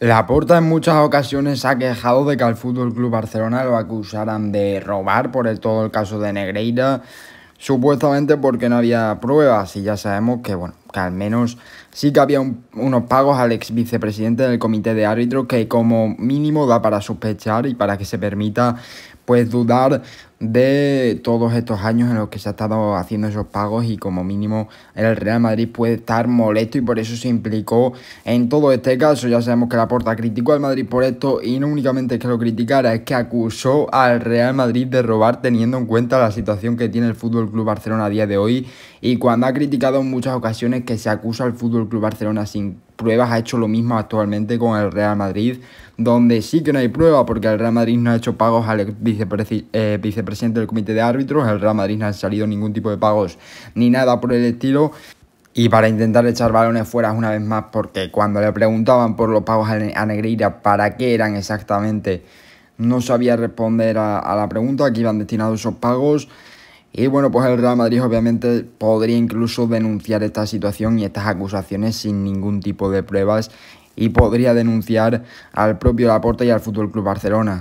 Laporta en muchas ocasiones ha quejado de que al Fútbol Club Barcelona lo acusaran de robar por el, todo el caso de Negreira, supuestamente porque no había pruebas. Y ya sabemos que bueno, que al menos sí que había unos pagos al ex vicepresidente del comité de árbitros que como mínimo da para sospechar y para que se permita pues dudar de todos estos años en los que se ha estado haciendo esos pagos y como mínimo el Real Madrid puede estar molesto y por eso se implicó en todo este caso. Ya sabemos que la porta criticó al Madrid por esto y no únicamente que lo criticara, es que acusó al Real Madrid de robar teniendo en cuenta la situación que tiene el Fútbol Club Barcelona a día de hoy y cuando ha criticado en muchas ocasiones que se acusa al Fútbol Club Barcelona sin pruebas, ha hecho lo mismo actualmente con el Real Madrid, donde sí que no hay prueba porque el Real Madrid no ha hecho pagos al eh, vicepresidente del comité de árbitros, el Real Madrid no ha salido ningún tipo de pagos ni nada por el estilo. Y para intentar echar balones fuera una vez más, porque cuando le preguntaban por los pagos a Negreira para qué eran exactamente, no sabía responder a, a la pregunta, a qué iban destinados esos pagos. Y bueno, pues el Real Madrid obviamente podría incluso denunciar esta situación y estas acusaciones sin ningún tipo de pruebas y podría denunciar al propio Laporta y al Fútbol Club Barcelona.